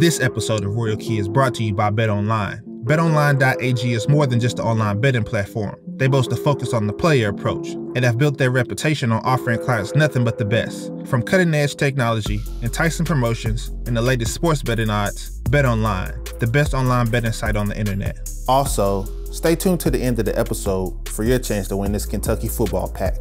This episode of Royal Key is brought to you by BetOnline. BetOnline.ag is more than just an online betting platform. They boast a focus on the player approach and have built their reputation on offering clients nothing but the best. From cutting edge technology, enticing promotions, and the latest sports betting odds, BetOnline, the best online betting site on the internet. Also, stay tuned to the end of the episode for your chance to win this Kentucky football pack.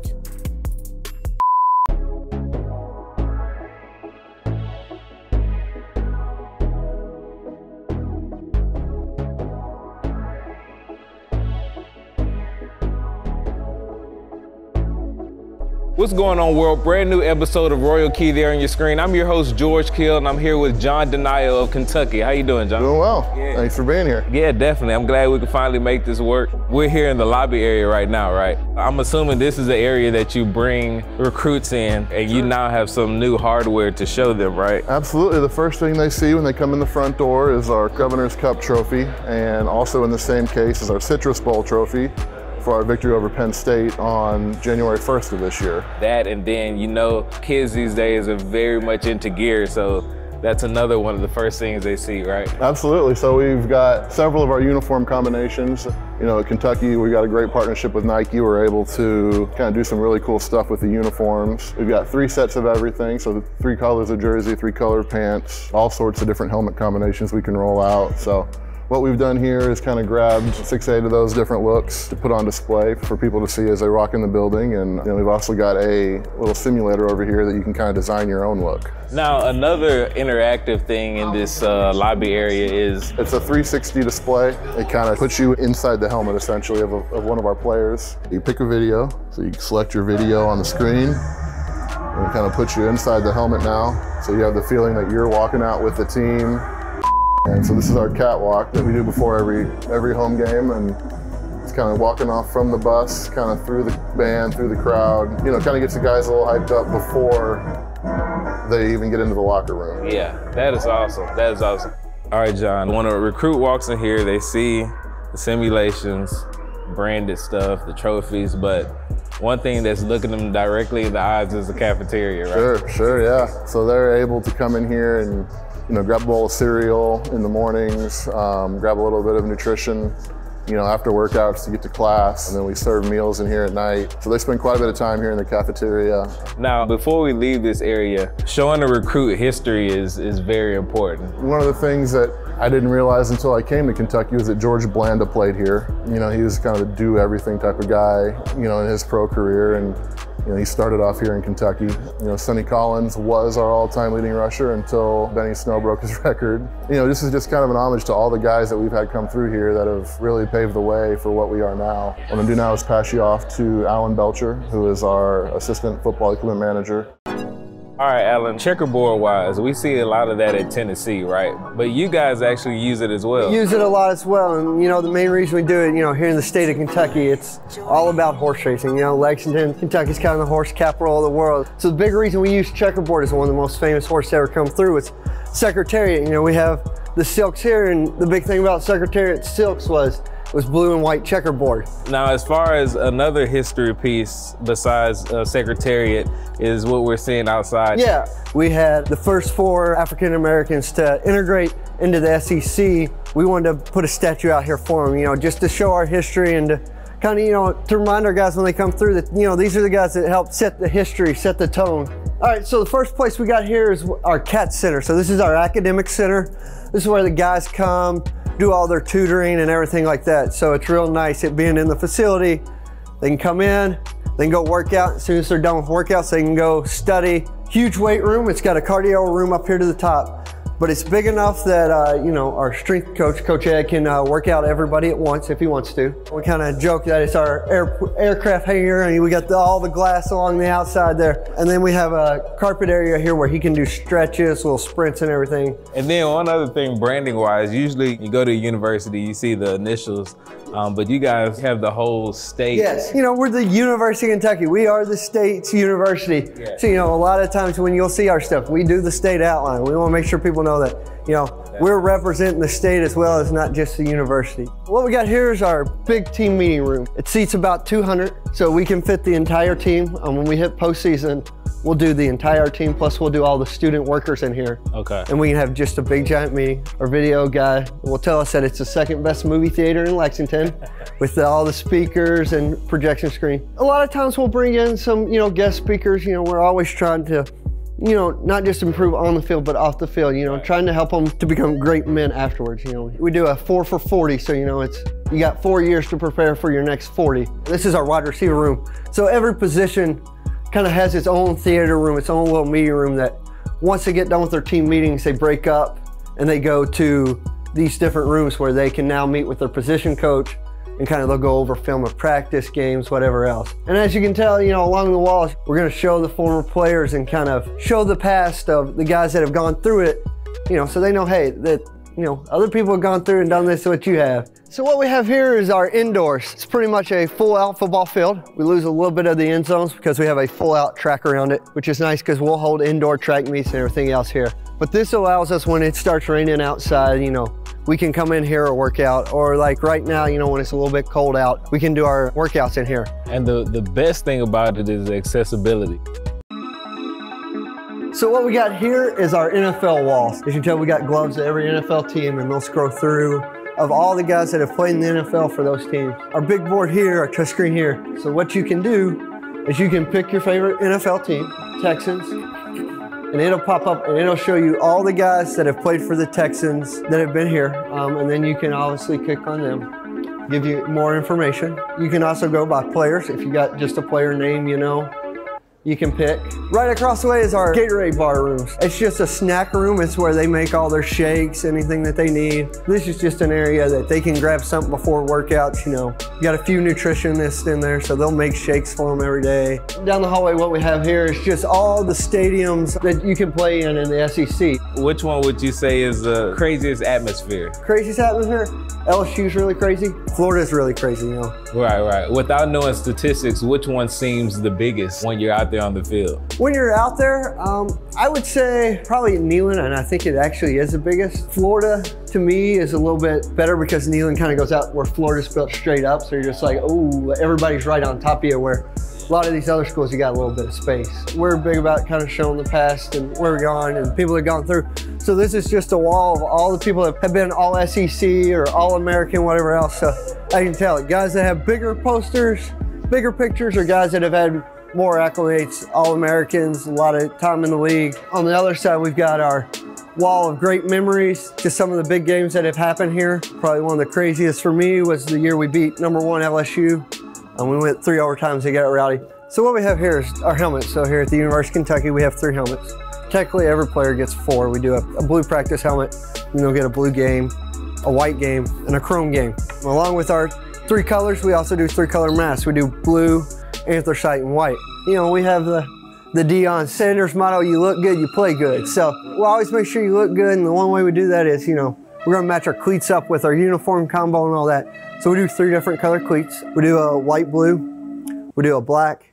What's going on, world? Brand new episode of Royal Key there on your screen. I'm your host, George Kiel, and I'm here with John Denio of Kentucky. How you doing, John? Doing well. Yeah. Thanks for being here. Yeah, definitely. I'm glad we can finally make this work. We're here in the lobby area right now, right? I'm assuming this is the area that you bring recruits in, and you now have some new hardware to show them, right? Absolutely. The first thing they see when they come in the front door is our Governor's Cup trophy, and also in the same case is our Citrus Bowl trophy for our victory over Penn State on January 1st of this year. That, and then, you know, kids these days are very much into gear, so that's another one of the first things they see, right? Absolutely. So we've got several of our uniform combinations. You know, at Kentucky, we got a great partnership with Nike. We're able to kind of do some really cool stuff with the uniforms. We've got three sets of everything. So three colors of jersey, three color pants, all sorts of different helmet combinations we can roll out. So what we've done here is kind of grabbed six, eight of those different looks to put on display for people to see as they walk in the building. And you know, we've also got a little simulator over here that you can kind of design your own look. Now, another interactive thing in this uh, lobby area is It's a 360 display. It kind of puts you inside the helmet essentially of, a, of one of our players. You pick a video, so you select your video on the screen. And it kind of puts you inside the helmet now. So you have the feeling that you're walking out with the team. And so this is our catwalk that we do before every every home game and it's kind of walking off from the bus, kind of through the band, through the crowd. You know, kind of gets the guys a little hyped up before they even get into the locker room. Yeah, that is awesome. That is awesome. All right, John. When a recruit walks in here, they see the simulations, branded stuff, the trophies, but one thing that's looking them directly in the eyes is the cafeteria, right? Sure, sure, yeah. So they're able to come in here and you know grab a bowl of cereal in the mornings, um, grab a little bit of nutrition, you know, after workouts to get to class, and then we serve meals in here at night. So they spend quite a bit of time here in the cafeteria. Now, before we leave this area, showing a recruit history is is very important. One of the things that I didn't realize until I came to Kentucky was that George Blanda played here. You know, he was kind of a do everything type of guy, you know, in his pro career. And, you know, he started off here in Kentucky. You know, Sonny Collins was our all time leading rusher until Benny Snell broke his record. You know, this is just kind of an homage to all the guys that we've had come through here that have really paved the way for what we are now. What I'm to do now is pass you off to Alan Belcher, who is our assistant football equipment manager. All right, Alan, checkerboard wise, we see a lot of that at Tennessee, right? But you guys actually use it as well. use it a lot as well. And you know, the main reason we do it, you know, here in the state of Kentucky, it's all about horse racing. You know, Lexington, Kentucky's kind of the horse capital of the world. So the big reason we use checkerboard is one of the most famous horses ever come through. It's Secretariat. You know, we have the silks here, and the big thing about Secretariat silks was was blue and white checkerboard. Now, as far as another history piece besides uh, Secretariat is what we're seeing outside. Yeah, we had the first four African Americans to integrate into the SEC. We wanted to put a statue out here for them, you know, just to show our history and to kind of, you know, to remind our guys when they come through that, you know, these are the guys that helped set the history, set the tone. All right, so the first place we got here is our CAT Center. So this is our academic center. This is where the guys come, do all their tutoring and everything like that. So it's real nice it being in the facility. They can come in, they can go work out. As soon as they're done with workouts, they can go study. Huge weight room. It's got a cardio room up here to the top. But it's big enough that, uh, you know, our strength coach, Coach Ed, can uh, work out everybody at once if he wants to. We kind of joke that it's our air, aircraft hangar and we got the, all the glass along the outside there. And then we have a carpet area here where he can do stretches, little sprints and everything. And then one other thing, branding wise, usually you go to a university, you see the initials, um, but you guys have the whole state. Yes, you know, we're the University of Kentucky. We are the state's university. Yeah. So, you know, a lot of times when you'll see our stuff, we do the state outline. We want to make sure people know that, you know, we're representing the state as well as not just the university. What we got here is our big team meeting room. It seats about 200, so we can fit the entire team. Um, when we hit postseason, we'll do the entire team, plus we'll do all the student workers in here. Okay. And we can have just a big giant meeting. Our video guy will tell us that it's the second best movie theater in Lexington with all the speakers and projection screen. A lot of times we'll bring in some, you know, guest speakers. You know, we're always trying to you know, not just improve on the field, but off the field, you know, trying to help them to become great men afterwards. You know, we do a four for 40, so, you know, it's, you got four years to prepare for your next 40. This is our wide receiver room. So every position kind of has its own theater room, its own little meeting room that once they get done with their team meetings, they break up and they go to these different rooms where they can now meet with their position coach and kind of they'll go over film of practice games, whatever else. And as you can tell, you know, along the walls, we're going to show the former players and kind of show the past of the guys that have gone through it, you know, so they know, hey, that, you know, other people have gone through and done this, what you have. So what we have here is our indoors. It's pretty much a full out football field. We lose a little bit of the end zones because we have a full out track around it, which is nice because we'll hold indoor track meets and everything else here. But this allows us when it starts raining outside, you know, we can come in here or work out. Or like right now, you know, when it's a little bit cold out, we can do our workouts in here. And the, the best thing about it is accessibility. So what we got here is our NFL wall. As you can tell, we got gloves at every NFL team and they'll scroll through of all the guys that have played in the NFL for those teams. Our big board here, our touch screen here. So what you can do is you can pick your favorite NFL team, Texans, and it'll pop up and it'll show you all the guys that have played for the Texans that have been here. Um, and then you can obviously click on them, give you more information. You can also go by players if you got just a player name, you know, you can pick. Right across the way is our Gatorade bar rooms. It's just a snack room. It's where they make all their shakes, anything that they need. This is just an area that they can grab something before workouts, you know. You got a few nutritionists in there, so they'll make shakes for them every day. Down the hallway, what we have here is just all the stadiums that you can play in in the SEC. Which one would you say is the craziest atmosphere? Craziest atmosphere? LSU's really crazy. Florida's really crazy, you know. Right, right. Without knowing statistics, which one seems the biggest when you're out there on the field? When you're out there, um, I would say probably Neyland, and I think it actually is the biggest. Florida, to me, is a little bit better because Neyland kind of goes out where Florida's built straight up, so you're just like, oh, everybody's right on top of you, where a lot of these other schools, you got a little bit of space. We're big about kind of showing the past and where we're going and people that have gone through. So this is just a wall of all the people that have been all SEC or all American, whatever else. So I can tell it. Guys that have bigger posters, bigger pictures, or guys that have had more accolades, all Americans, a lot of time in the league. On the other side, we've got our wall of great memories to some of the big games that have happened here. Probably one of the craziest for me was the year we beat number one LSU and we went three overtimes to get it rowdy. So what we have here is our helmets. So here at the University of Kentucky, we have three helmets. Technically, every player gets four. We do a, a blue practice helmet, you know, get a blue game, a white game, and a chrome game. Along with our three colors, we also do three color masks. We do blue, anthracite, and white. You know, we have the the Deion Sanders motto, you look good, you play good. So we'll always make sure you look good, and the one way we do that is, you know, we're gonna match our cleats up with our uniform combo and all that. So we do three different color cleats. We do a white blue, we do a black,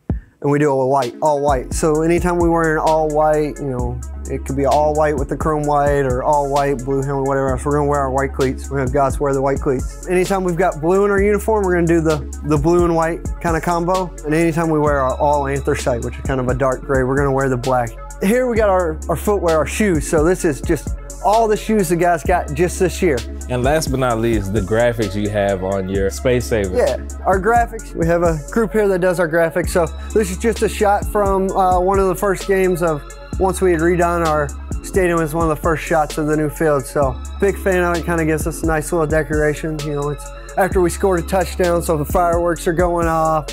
and we do a white, all white. So anytime we wear an all white, you know, it could be all white with the chrome white or all white, blue helmet, whatever else. We're gonna wear our white cleats. We're gonna have guys wear the white cleats. Anytime we've got blue in our uniform, we're gonna do the, the blue and white kind of combo. And anytime we wear our all anthracite, which is kind of a dark gray, we're gonna wear the black. Here we got our, our footwear, our shoes. So this is just all the shoes the guys got just this year. And last but not least, the graphics you have on your Space Saver. Yeah, our graphics. We have a group here that does our graphics. So this is just a shot from uh, one of the first games of once we had redone our stadium was one of the first shots of the new field. So big fan of it. Kind of gives us a nice little decoration. You know, it's after we scored a touchdown, so the fireworks are going off.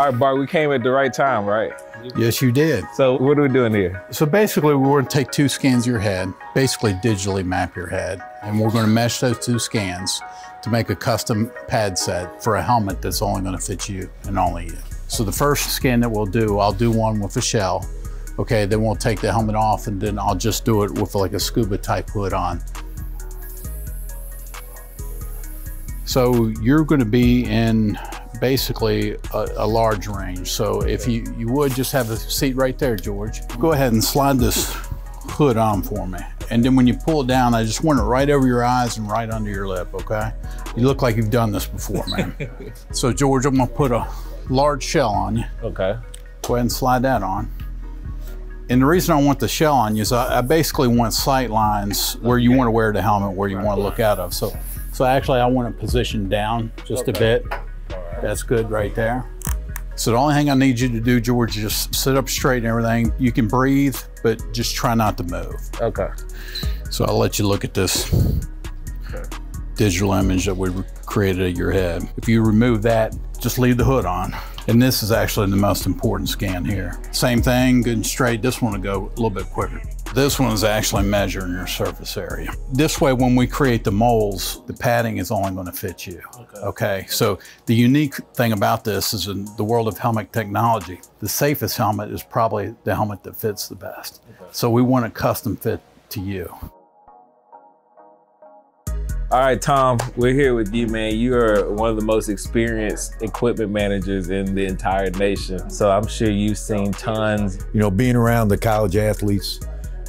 All right, Bart, we came at the right time, right? Yes, you did. So what are we doing here? So basically, we're going to take two scans of your head, basically digitally map your head, and we're going to mesh those two scans to make a custom pad set for a helmet that's only going to fit you and only you. So the first scan that we'll do, I'll do one with a shell. Okay, then we'll take the helmet off and then I'll just do it with like a scuba type hood on. So you're going to be in basically a, a, large range. So if you, you would just have a seat right there, George. Go ahead and slide this hood on for me. And then when you pull it down, I just want it right over your eyes and right under your lip, okay? You look like you've done this before, man. so George, I'm gonna put a large shell on you. Okay. go ahead and slide that on. And the reason I want the shell on you is I, I basically want sight lines where you want to wear the helmet, where you want to look out of. So, so actually I want it positioned down just a bit. That's good right there. So the only thing I need you to do, George, is just sit up straight and everything. You can breathe, but just try not to move. Okay. So I'll let you look at this digital image that we created of your head. If you remove that, just leave the hood on. And this is actually the most important scan here. Same thing, good and straight. This one will go a little bit quicker. This one is actually measuring your surface area. This way, when we create the molds, the padding is only going to fit you. Okay. okay. So the unique thing about this is in the world of helmet technology, the safest helmet is probably the helmet that fits the best. Okay. So we want a custom fit to you. All right, Tom, we're here with you, man. You are one of the most experienced equipment managers in the entire nation. So I'm sure you've seen tons. You know, being around the college athletes,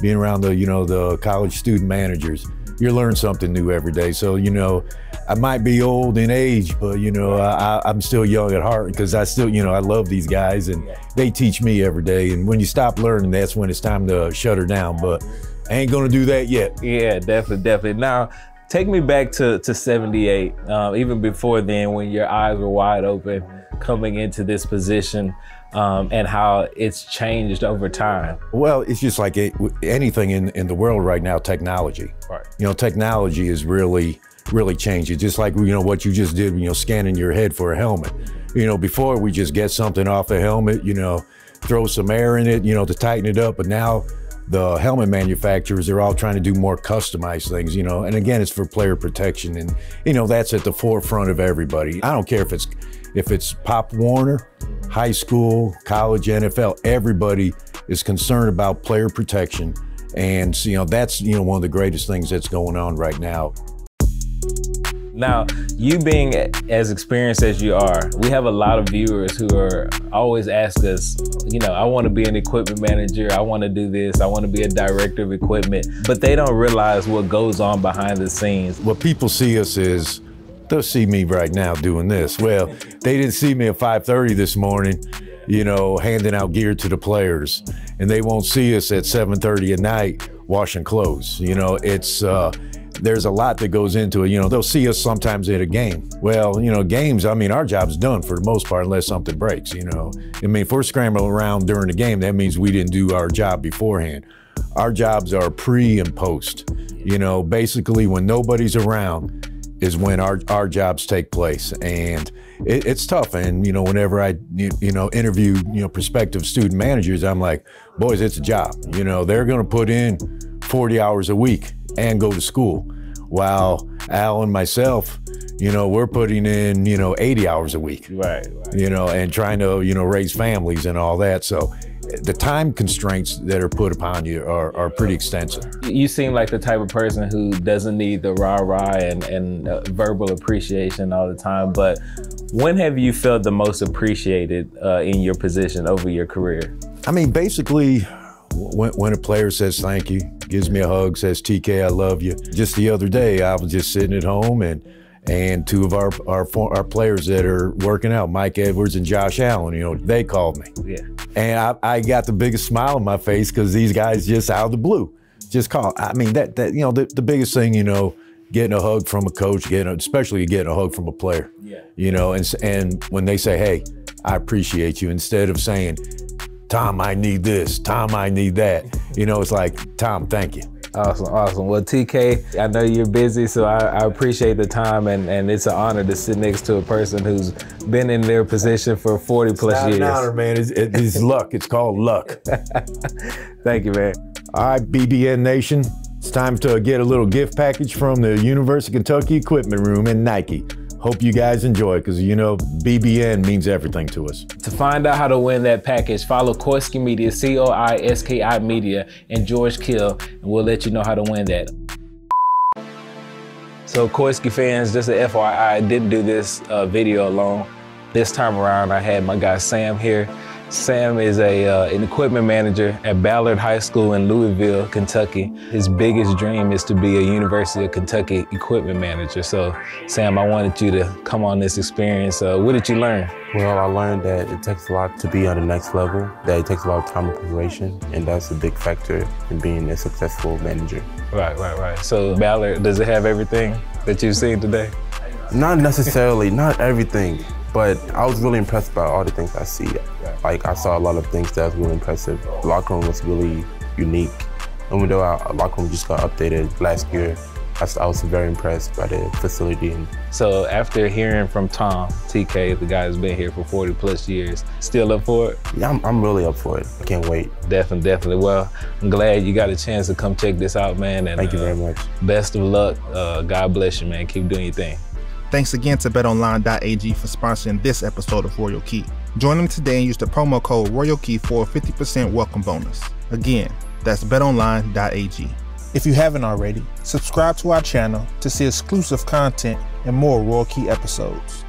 being around the, you know, the college student managers, you learn something new every day. So, you know, I might be old in age, but, you know, I, I'm still young at heart because I still, you know, I love these guys and they teach me every day. And when you stop learning, that's when it's time to shut her down. But I ain't gonna do that yet. Yeah, definitely, definitely. Now, Take me back to, to 78, um, even before then, when your eyes were wide open coming into this position um, and how it's changed over time. Well, it's just like it, anything in, in the world right now, technology. Right. You know, technology is really, really changing. Just like, you know, what you just did, when you know, scanning your head for a helmet. You know, before we just get something off a helmet, you know, throw some air in it, you know, to tighten it up. But now the helmet manufacturers they're all trying to do more customized things, you know. And again, it's for player protection, and you know that's at the forefront of everybody. I don't care if it's if it's Pop Warner, high school, college, NFL. Everybody is concerned about player protection, and you know that's you know one of the greatest things that's going on right now. Now, you being as experienced as you are, we have a lot of viewers who are always ask us, you know, I want to be an equipment manager, I want to do this, I want to be a director of equipment, but they don't realize what goes on behind the scenes. What people see us is they'll see me right now doing this. Well, they didn't see me at 5:30 this morning, you know, handing out gear to the players, and they won't see us at 7:30 at night washing clothes. You know, it's uh, there's a lot that goes into it. You know, they'll see us sometimes at a game. Well, you know, games, I mean, our job's done for the most part unless something breaks, you know. I mean, if we're scrambling around during the game, that means we didn't do our job beforehand. Our jobs are pre and post. You know, basically when nobody's around is when our, our jobs take place. And it, it's tough. And, you know, whenever I, you, you know, interview, you know, prospective student managers, I'm like, boys, it's a job. You know, they're going to put in 40 hours a week and go to school. While Al and myself, you know, we're putting in, you know, 80 hours a week. Right, right. You know, and trying to, you know, raise families and all that. So the time constraints that are put upon you are, are pretty extensive. You seem like the type of person who doesn't need the rah rah and, and uh, verbal appreciation all the time. But when have you felt the most appreciated uh, in your position over your career? I mean, basically, when, when a player says thank you, gives me a hug, says TK, I love you. Just the other day, I was just sitting at home and and two of our our our players that are working out, Mike Edwards and Josh Allen, you know, they called me. Yeah. And I, I got the biggest smile on my face because these guys just out of the blue just called. I mean, that that you know, the, the biggest thing, you know, getting a hug from a coach, getting especially getting a hug from a player. Yeah. You know, and and when they say, "Hey, I appreciate you," instead of saying, Tom, I need this. Tom, I need that. You know, it's like, Tom, thank you. Awesome, awesome. Well, TK, I know you're busy, so I, I, appreciate the time, and, and it's an honor to sit next to a person who's been in their position for 40 plus years. it's years. An honor, man. It's, it's luck. It's called luck. Thank you, man. All right, BBN Nation. It's time to get a little gift package from the University of Kentucky Equipment Room and Nike. Hope you guys enjoy because you know BBN means everything to us. To find out how to win that package, follow Coiski Media, C O I S K I Media, and George Kiel, and we'll let you know how to win that. So, Coiski fans, just a FYI, I didn't do this uh, video alone. This time around, I had my guy Sam here. Sam is a uh, an equipment manager at Ballard High School in Louisville, Kentucky. His biggest dream is to be a University of Kentucky equipment manager. So, Sam, I wanted you to come on this experience. Uh, what did you learn? Well, I learned that it takes a lot to be on the next level, that it takes a lot of time and preparation, and that's a big factor in being a successful manager. Right, right, right. So, Ballard, does it have everything that you've seen today? Not necessarily, not everything, but I was really impressed by all the things I see. Like I saw a lot of things that was really impressive. The locker room was really unique. Even though our locker room just got updated last year, I, I was very impressed by the facility. And So, after hearing from Tom, TK, the guy who's been here for 40 plus years, still up for it? yeah, I'm, I'm really up for it. I can't wait. Definitely, definitely. Well, I'm glad you got a chance to come check this out, man. And Thank you uh, very much. Best of luck. Uh, God bless you, man. Keep doing your thing. Thanks again to betonline.ag for sponsoring this episode of Royal Key. Join them today and use the promo code RoyalKey for a 50% welcome bonus. Again, that's betonline.ag. If you haven't already, subscribe to our channel to see exclusive content and more Royal Key episodes.